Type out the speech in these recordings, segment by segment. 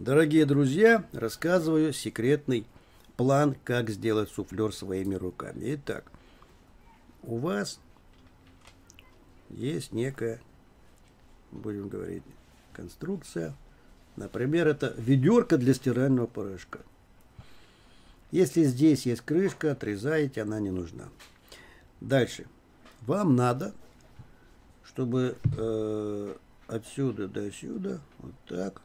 Дорогие друзья, рассказываю секретный план, как сделать суфлер своими руками. Итак, у вас есть некая, будем говорить, конструкция. Например, это ведерко для стирального порошка. Если здесь есть крышка, отрезаете, она не нужна. Дальше. Вам надо, чтобы э, отсюда до сюда, вот так,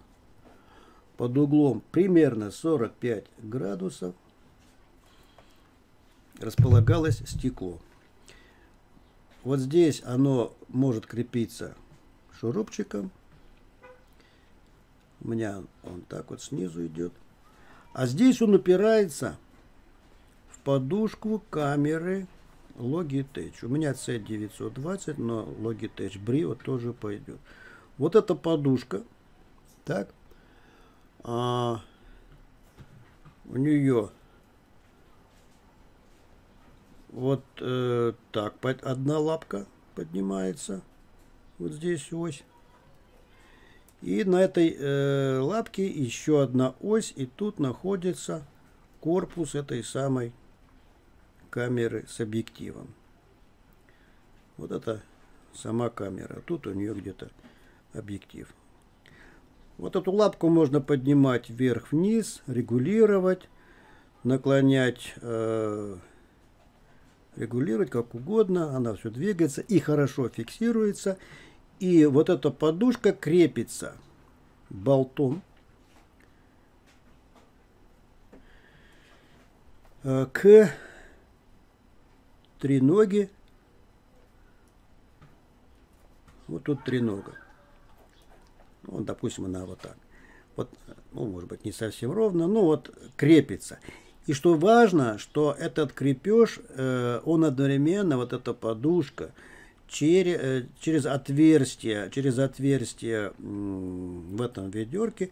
под углом примерно 45 градусов располагалось стекло. Вот здесь оно может крепиться шурупчиком. У меня он так вот снизу идет. А здесь он упирается в подушку камеры Logitech. У меня C920, но Logitech Brio тоже пойдет. Вот эта подушка, так, а, у нее вот э, так одна лапка поднимается, вот здесь ось. И на этой э, лапке еще одна ось, и тут находится корпус этой самой камеры с объективом. Вот это сама камера. Тут у нее где-то объектив. Вот эту лапку можно поднимать вверх-вниз, регулировать, наклонять, э, регулировать как угодно. Она все двигается и хорошо фиксируется. И вот эта подушка крепится болтом э, к треноге. Вот тут тренога. Ну, допустим, она вот так. Вот, ну, может быть, не совсем ровно, но вот крепится. И что важно, что этот крепеж, э, он одновременно, вот эта подушка, через, э, через отверстие, через отверстие в этом ведерке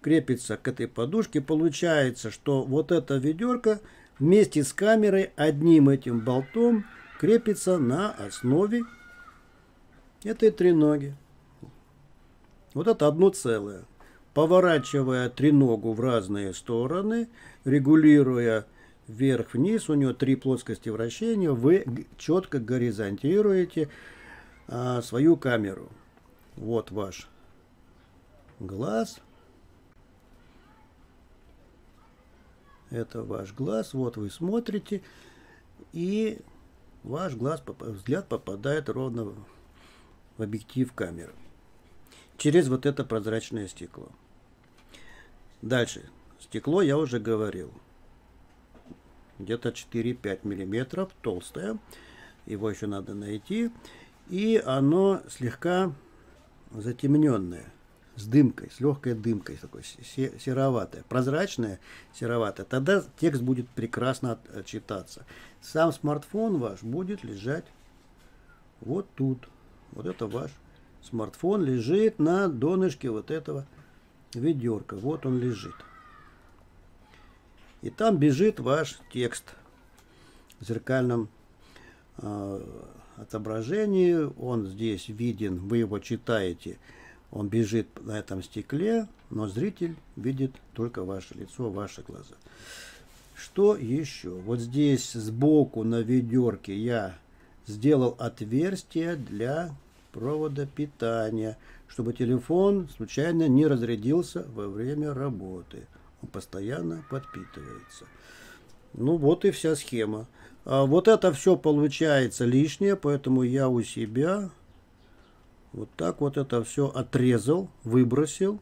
крепится к этой подушке. Получается, что вот эта ведерко вместе с камерой одним этим болтом крепится на основе этой треноги. Вот это одно целое. Поворачивая треногу в разные стороны, регулируя вверх-вниз, у него три плоскости вращения, вы четко горизонтируете а, свою камеру. Вот ваш глаз. Это ваш глаз. Вот вы смотрите. И ваш глаз, взгляд попадает ровно в объектив камеры через вот это прозрачное стекло. Дальше. Стекло я уже говорил. Где-то 4-5 миллиметров, толстое. Его еще надо найти. И оно слегка затемненное, с дымкой, с легкой дымкой, такой сероватое, прозрачное, сероватое. Тогда текст будет прекрасно читаться. Сам смартфон ваш будет лежать вот тут. Вот это ваш смартфон лежит на донышке вот этого ведерка. Вот он лежит. И там бежит ваш текст в зеркальном э, отображении. Он здесь виден, вы его читаете. Он бежит на этом стекле, но зритель видит только ваше лицо, ваши глаза. Что еще? Вот здесь сбоку на ведерке я сделал отверстие для провода питания, чтобы телефон случайно не разрядился во время работы. Он постоянно подпитывается. Ну вот и вся схема. А вот это все получается лишнее, поэтому я у себя вот так вот это все отрезал, выбросил.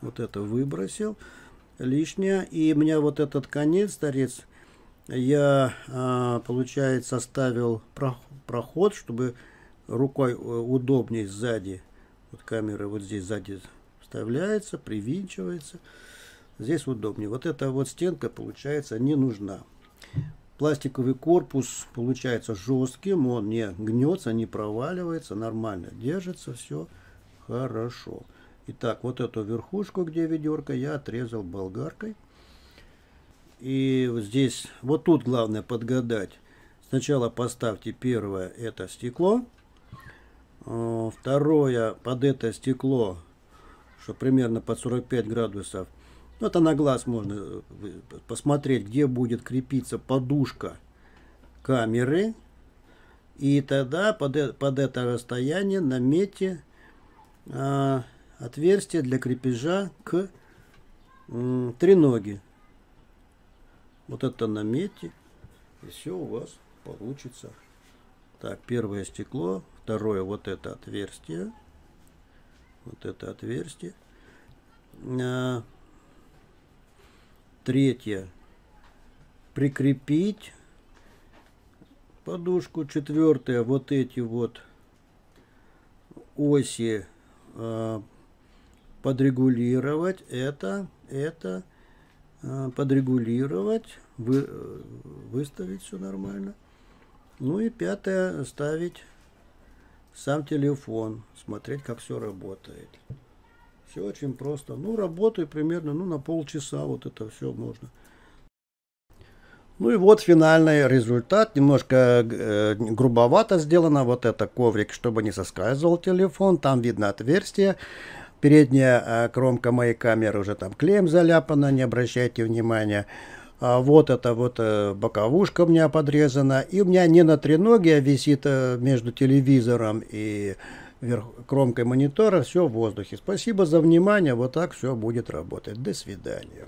Вот это выбросил лишнее. И у меня вот этот конец, торец, я, а, получается, оставил проход, чтобы рукой э, удобнее сзади. Вот камера вот здесь сзади вставляется, привинчивается. Здесь удобнее. Вот эта вот стенка, получается, не нужна. Пластиковый корпус получается жестким, он не гнется, не проваливается, нормально держится, все хорошо. Итак, вот эту верхушку, где ведерко, я отрезал болгаркой. И здесь, вот тут главное подгадать. Сначала поставьте первое это стекло. Второе, под это стекло что примерно под 45 градусов. Ну, это на глаз можно э, посмотреть, где будет крепиться подушка камеры. И тогда под, э, под это расстояние наметьте а, отверстие для крепежа к м, треноге. Вот это наметьте, и все у вас получится. Так, первое стекло, второе вот это отверстие. Вот это отверстие. А, третье. Прикрепить подушку. Четвертое. Вот эти вот оси а, подрегулировать. Это, это а, подрегулировать. Вы, выставить все нормально. Ну и пятое. Ставить сам телефон. Смотреть, как все работает. Все очень просто. Ну, работаю примерно ну, на полчаса. Вот это все можно. Ну и вот финальный результат. Немножко э, грубовато сделано. Вот это коврик, чтобы не соскальзывал телефон. Там видно отверстие. Передняя э, кромка моей камеры уже там клеем заляпана. Не обращайте внимания. А вот это вот э, боковушка у меня подрезана. И у меня не на треноге, а висит э, между телевизором и верх, кромкой монитора, все в воздухе. Спасибо за внимание, вот так все будет работать. До свидания.